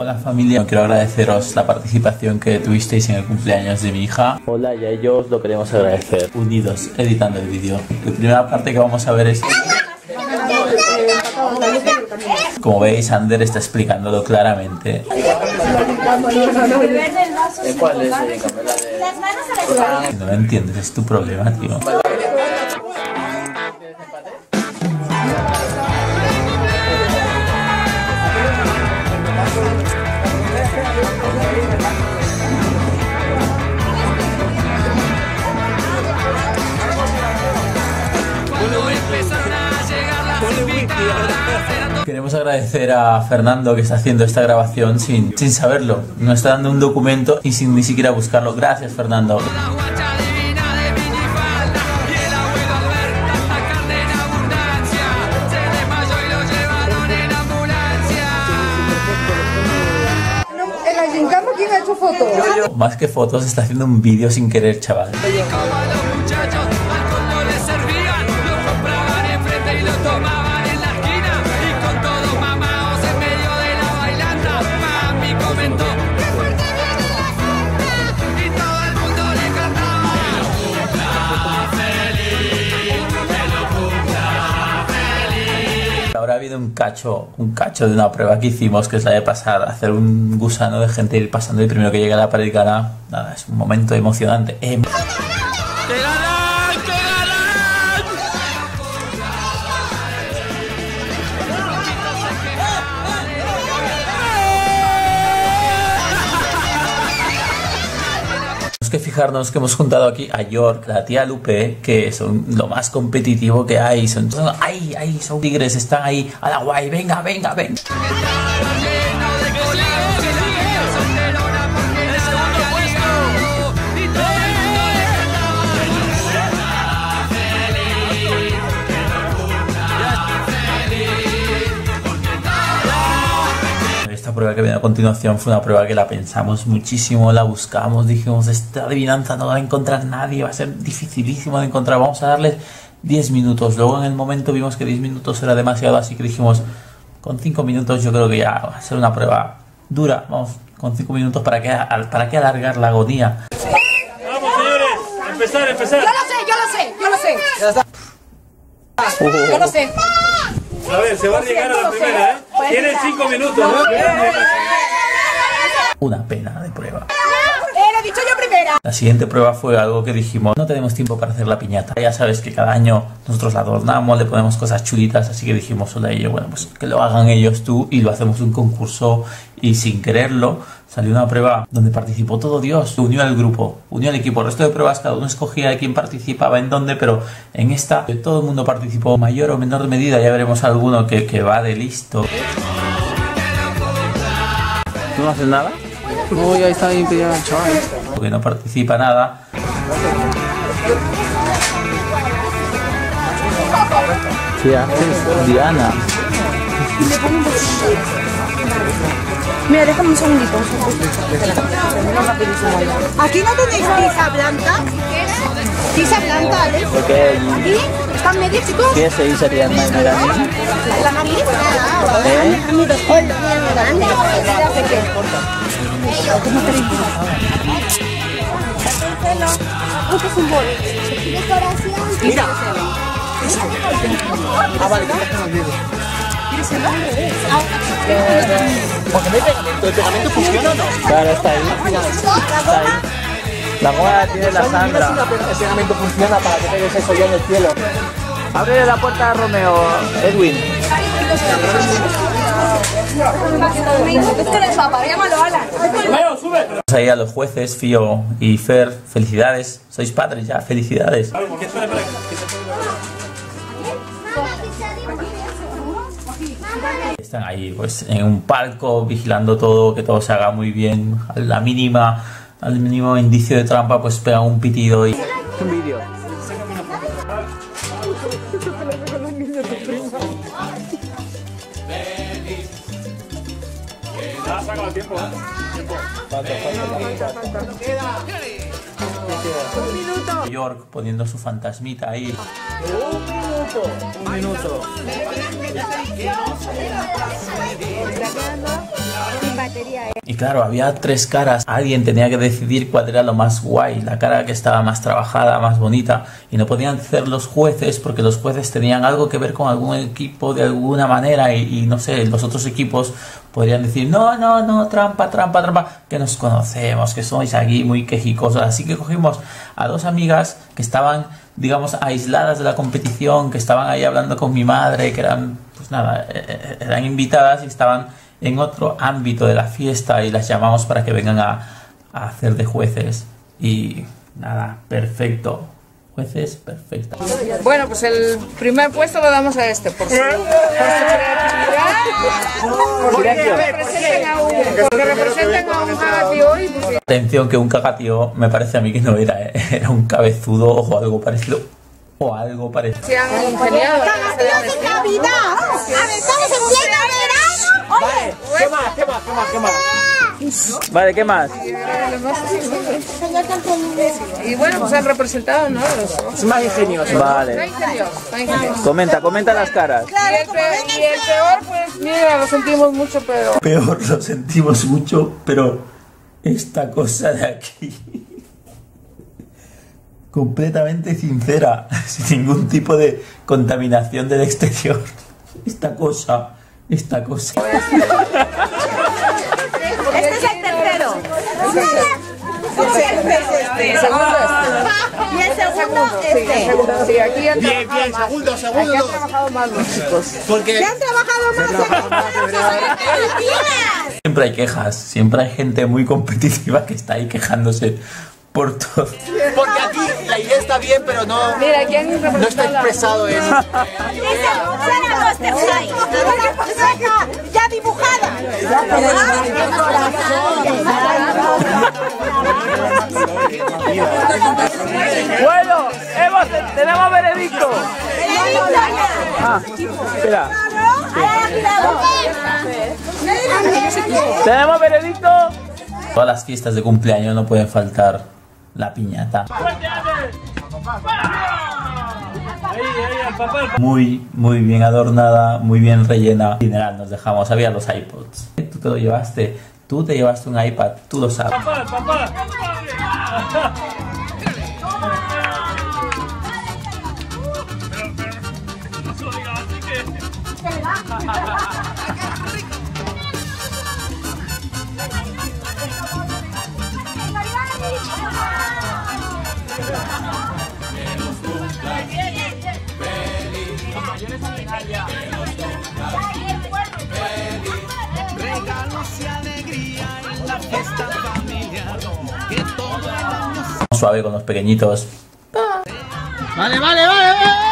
Hola familia, quiero agradeceros la participación que tuvisteis en el cumpleaños de mi hija. Hola y a ellos lo queremos agradecer, unidos, editando el vídeo. La primera parte que vamos a ver es... Como veis, Ander está explicándolo claramente. No lo entiendes, es tu problema, tío. Queremos agradecer a Fernando que está haciendo esta grabación sin, sin saberlo. Nos está dando un documento y sin ni siquiera buscarlo. Gracias, Fernando. Más que fotos, está haciendo un vídeo sin querer, chaval. Habido un cacho, un cacho de una prueba que hicimos que es la de pasar, hacer un gusano de gente ir pasando y primero que llega a la pared gana. Nada, es un momento emocionante. Em- Que fijarnos que hemos juntado aquí a York, la tía Lupe, que son lo más competitivo que hay. Son, ay, ay, son tigres, están ahí a la guay, venga, venga, venga. Prueba que viene a continuación fue una prueba que la pensamos muchísimo, la buscamos, dijimos, esta adivinanza no la va a encontrar nadie, va a ser dificilísimo de encontrar, vamos a darle 10 minutos. Luego en el momento vimos que 10 minutos era demasiado, así que dijimos, con 5 minutos yo creo que ya va a ser una prueba dura, vamos, con 5 minutos para que, para que alargar la agonía. Vamos, señores, empezar, empezar. Yo lo sé, yo lo sé, yo lo sé. Yo lo sé. A ver, se va a llegar a la primera, ¿eh? Tienen cinco minutos, ¿no? Una pena de prueba. He dicho yo primera. La siguiente prueba fue algo que dijimos, no tenemos tiempo para hacer la piñata. Ya sabes que cada año nosotros la adornamos, le ponemos cosas chulitas, así que dijimos solo a ellos, bueno, pues que lo hagan ellos tú y lo hacemos un concurso y sin quererlo salió una prueba donde participó todo Dios, unió al grupo, unió al equipo. El resto de pruebas cada uno escogía de quién participaba, en dónde, pero en esta todo el mundo participó, mayor o menor medida, ya veremos alguno que, que va de listo. ¿Tú no haces nada? No, ya está bien pillado el chaval. Porque no participa nada. ¿Qué haces, Diana? Mira, déjame un segundito. Aquí no tenéis tiza blanca. Tiza blanca, están medios, chicos. ¿Qué se Naimera? La nariz. ¿Eh? Grande. Mira. Ah, vale, que. Porque no hay pegamento. ¿El pegamento funciona o no? Claro, está ahí. Está ahí. La goma la tiene la Sandra. el pegamento funciona para que pegues eso ya en el cielo. Abre la puerta a Romeo, Edwin. Es que les papá, llámalo, Alan. Ahí a los jueces, Fío y Fer, felicidades. Sois padres ya, felicidades. Están ahí, pues, en un palco, vigilando todo, que todo se haga muy bien. A la mínima, al mínimo indicio de trampa, pues pegan un pitido y. Un vídeo. Ya, sácalo a tiempo. York poniendo su fantasmita ahí. Un minuto. Batería, ¿eh? Y claro, había tres caras. Alguien tenía que decidir cuál era lo más guay, la cara que estaba más trabajada, más bonita. Y no podían ser los jueces porque los jueces tenían algo que ver con algún equipo de alguna manera y, y no sé, los otros equipos podrían decir, no, no, no, trampa, trampa, trampa, que nos conocemos, que sois aquí muy quejicosos. Así que cogimos a dos amigas que estaban, digamos, aisladas de la competición, que estaban ahí hablando con mi madre, que eran, pues nada, eh, eh, eran invitadas y estaban en otro ámbito de la fiesta y las llamamos para que vengan a, a hacer de jueces. Y nada, perfecto. Jueces, perfecta. Bueno, pues el primer puesto lo damos a este, por su, por su creatividad. Porque representan a un, porque representan a un jagatio y pues, Atención que un cagatío me parece a mí que no era, ¿eh? era un cabezudo o algo parecido. O algo parecido. se han ingeniado. ¡Cagatíos de Navidad! ¿Qué más? ¿Qué. Vale, ¿qué más? Y bueno, pues han representado, ¿no? Los, Es más ingenioso. Vale. ingenioso, está ingenioso. Comenta, comenta las caras. El, peor, y el peor, pues mira, lo sentimos mucho, pero Peor, lo sentimos mucho, pero esta cosa de aquí. Completamente sincera, sin ningún tipo de contaminación del exterior. Esta cosa, esta cosa. el segundo Y el segundo, este. segundo, sí, aquí han Bien, trabajado bien, más. segundo, Aquí segundo. han trabajado más los chicos. Porque ¿Se han trabajado más? Siempre hay quejas, siempre hay gente muy competitiva que está ahí quejándose por todo. Porque aquí la idea está bien, pero no, Mira, aquí han no está expresado en... Ya dibujada. Bueno, hemos, tenemos veredicto. Ah, espera. ¿Tenemos veredicto? Todas las fiestas de cumpleaños no pueden faltar la piñata. Muy, muy bien adornada, muy bien rellena. En general nos dejamos, había los iPods. Tú te lo llevaste, tú te llevaste un iPad, tú lo sabes. Suave con los pequeñitos. Vale, vale, vale, vale.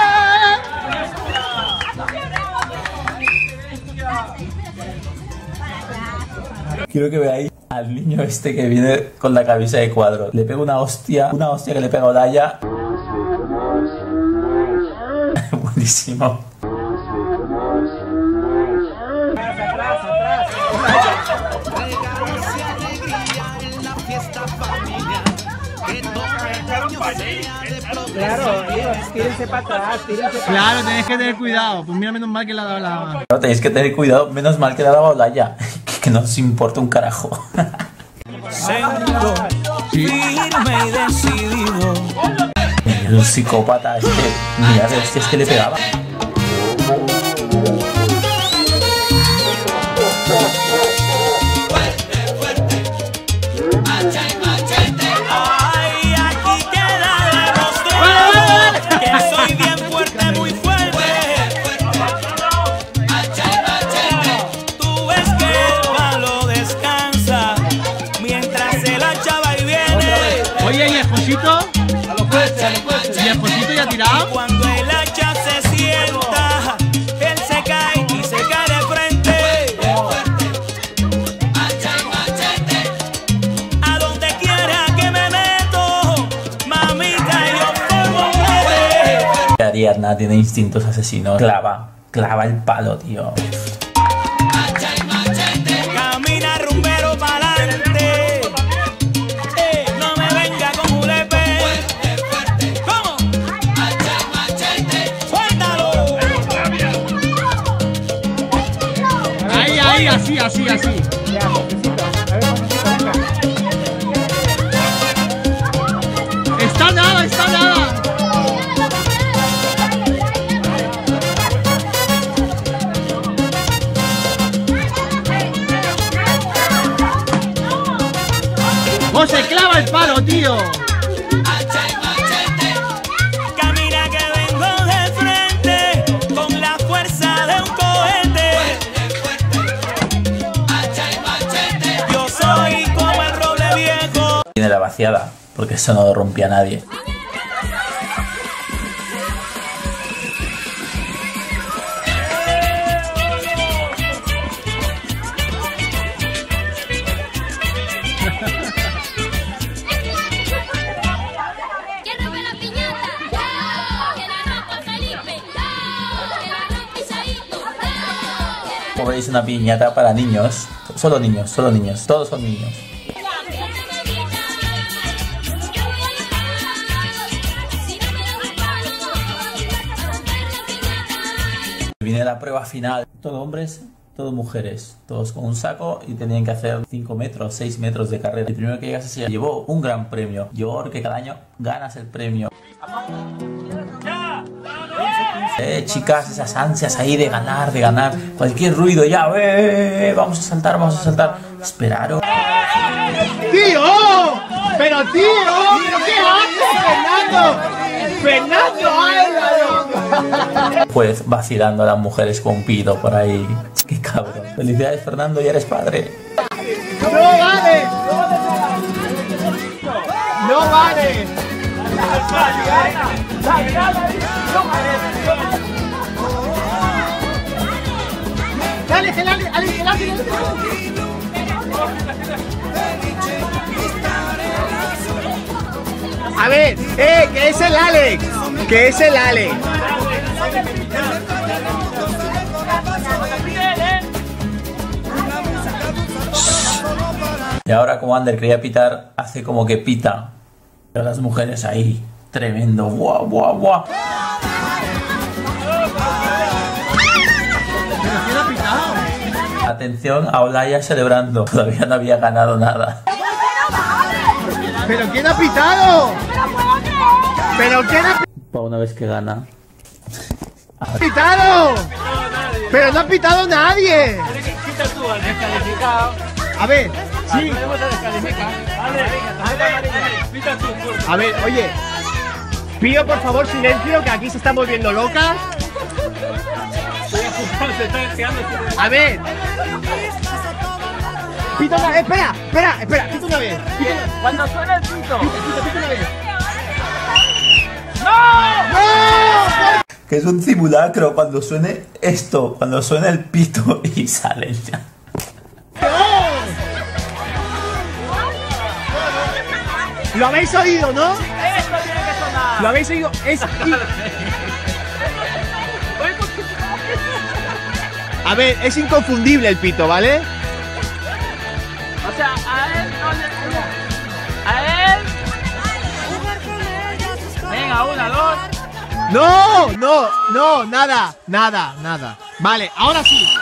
Quiero que veáis al niño este que viene con la camisa de cuadro. Le pega una hostia, una hostia que le pega a Olaya. Buenísimo. Claro, tenés que tener cuidado. Pues mira, menos mal que le ha dado la... No, tenéis que tener cuidado, menos mal que le ha dado a Olaya. Que no os importa un carajo. firme y decidido. Era un psicópata este. Mira, si es que le pegaba. Tiene instintos asesinos. Clava, clava el palo, tío. Camina rumbero pa'lante. Eh, no me venga con julepe. ¿Cómo? Suéltalo. Ahí, ahí, así, así, así. Porque eso no lo rompía nadie. Como veis, una piñata para niños. Solo niños, solo niños. Todos son niños. La prueba final. Todo hombres, todo mujeres. Todos con un saco y tenían que hacer 5 metros, 6 metros de carrera. El primero que llegase se llevó un gran premio. Yo creo que cada año ganas el premio. Eh, chicas, esas ansias ahí de ganar, de ganar. Cualquier ruido, ya, eh, vamos a saltar, vamos a saltar. Esperaros. ¡Tío! ¡Pero tío! ¿Pero qué haces, Fernando? ¡Fernando! Pues vacilando a las mujeres con pito por ahí. Qué cabrón. Felicidades, Fernando, ya eres padre. ¡No vale! ¡No vale! ¡Dale, dale, dale, dale, dale! A ver, eh, que es el Alex, que es el Alex. Y ahora como Ander quería pitar, hace como que pita. Pero las mujeres ahí, tremendo. ¡Buah, buah, buah! Atención a Olaya celebrando. Todavía no había ganado nada. ¿Pero quién ha pitado? ¿Pero quién ha Para una vez que gana. pitado? ¡Pero no ha pitado nadie! A ver, sí. A ver, oye. Pido por favor silencio, que aquí se están volviendo locas. A ver. Pita una vez, espera, espera, espera, pita una vez. Una- Cuando suena el pito. pita, pita, pita una vez. ¡No! Que es un simulacro cuando suene esto, cuando suena el pito y sale ya. Lo habéis oído, ¿no? Esto tiene que sonar. Lo habéis oído. Es. A ver, es inconfundible el pito, ¿vale? O sea, a él no le. A él. Venga, una, dos. No, no, no, nada, nada, nada. Vale, ahora sí.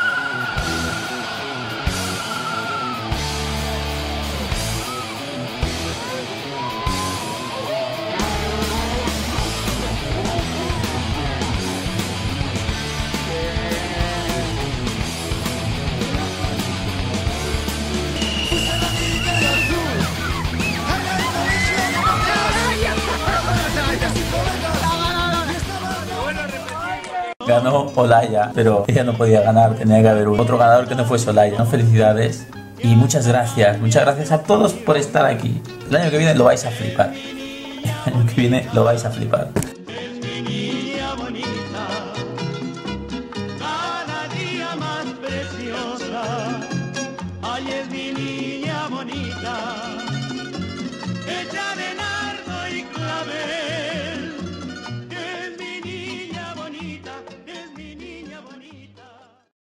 Ganó Olaya, pero ella no podía ganar, tenía que haber otro ganador que no fuese Olaya. ¿no? Felicidades y muchas gracias, muchas gracias a todos por estar aquí. El año que viene lo vais a flipar. El año que viene lo vais a flipar.